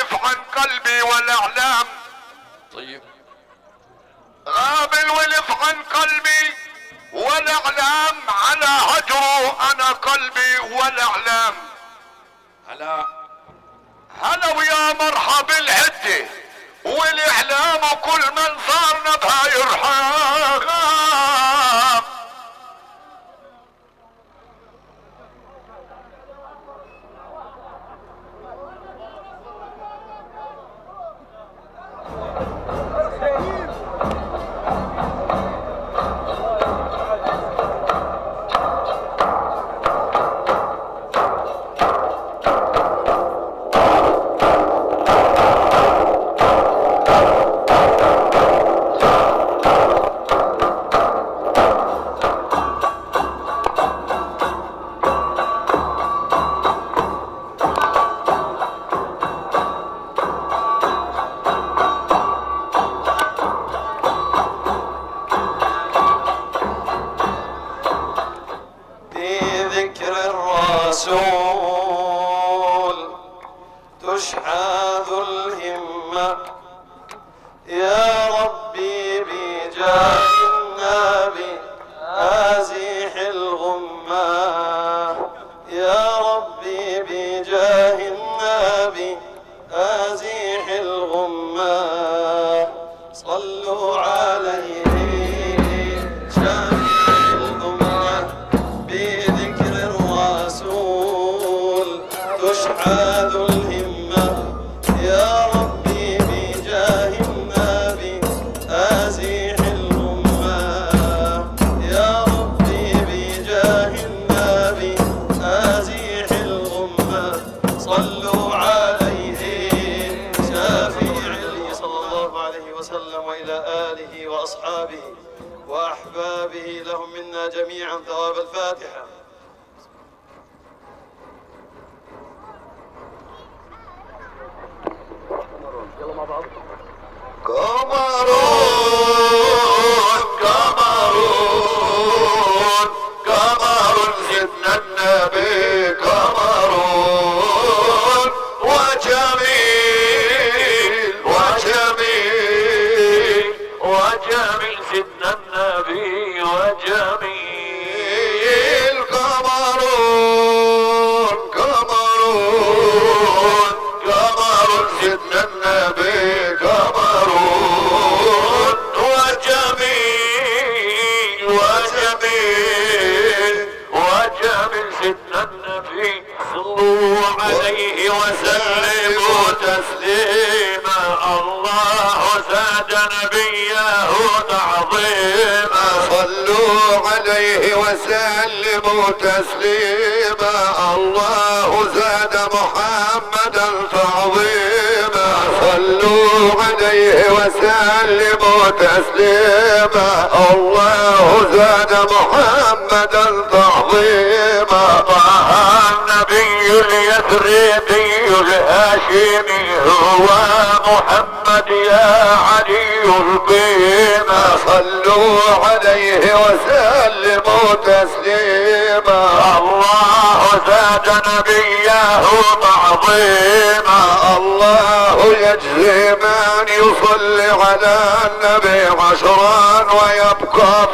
الولف عن قلبي والأعلام. طيب. غاب الولف عن قلبي والأعلام. على هجره أنا قلبي والأعلام. هلا. هلا ويا مرحب العدة والإعلام وكل من صارنا بهاي الرحاب يا ربي بجاه النبي أزيح الغمة يا ربي بجاه النبي أزيح الغمة صلوا عليه بذكر الرسول. تشحذ وأصحابه وأحبابه. لهم منا جميعا ثواب الفاتحة. قمرون وجميل سيدنا النبي وجميل قمرون قمرون قمر سيدنا النبي قمرون وجميل وجميل وجميل سيدنا النبي صلوا عليه وسلموا تسليما. الله زاد نبيه تعظيما. صلوا عليه وسلموا تسليما. الله زاد محمدا تعظيما. صلوا عليه وسلموا تسليما. الله زاد محمدا تعظيما. طه النبي اليثربي الهاشمي هو محمد يا علي القيمة صلوا عليه وسلموا تسليما الله زاد نبيه تعظيما الله يجزي من يصلي على النبي عشرا ويبقى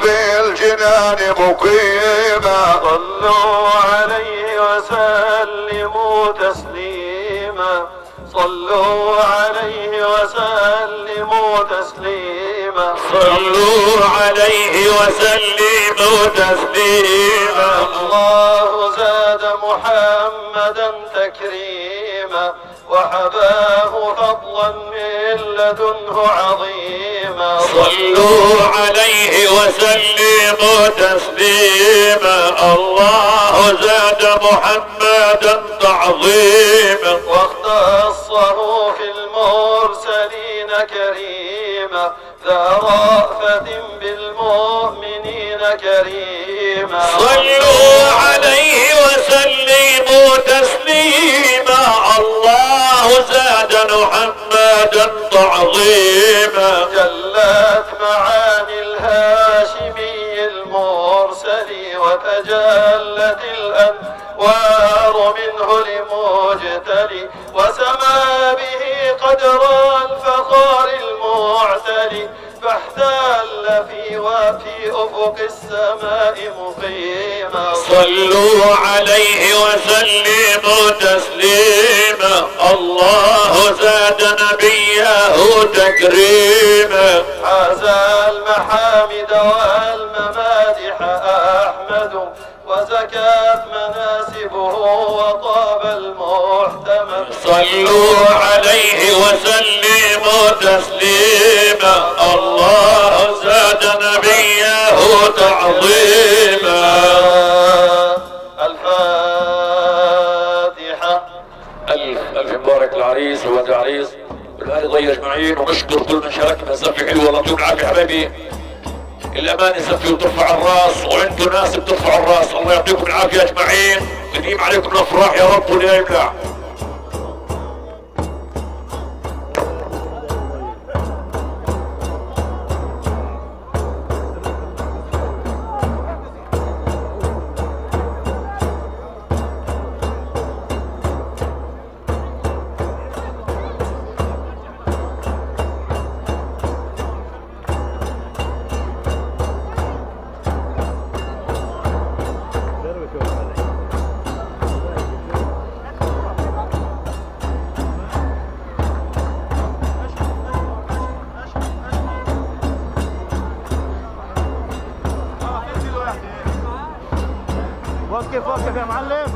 في الجنان مقيما صلوا عليه وسلموا تسليما. صلوا عليه وسلموا تسليما. صلوا عليه وسلموا تسليما. الله زاد محمدا تكريما. وحباه فضلا من لدنه عظيما. صلوا وسلموا تسليما الله زاد محمدا تعظيما. واختصه في المرسلين كريما ذا رأفة بالمؤمنين كريما. صلوا عليه وسلموا تسليما. الله زاد محمدا تعظيما. جلت معاني الهاشمي المرسل وتجلت الأنوار وار منه لمجتلي وسما به قدر الفخار المعتلي فاحتل في وفي أفق السماء مقيما. صلوا عليه وسلموا تسليما. الله زاد نبيه تكريما. حازى المحامد والممادح أحمد وزكت مناسبه وطاب المحتمل. صلوا عليه وسلموا تسليما. الله زاد نبيه تعظيما الفاتحة ألف ألف مبارك العريس وولد العريس والآل ضي أجمعين ونشكر كل من شاركنا زفة حلوة يطول العافية حبايبي الأمانة زفة وترفع الراس وأنتم ناس بترفعوا الراس الله يعطيكم العافية أجمعين يديم عليكم الأفراح يا رب ولا يمنع وقف وقف يا معلم؟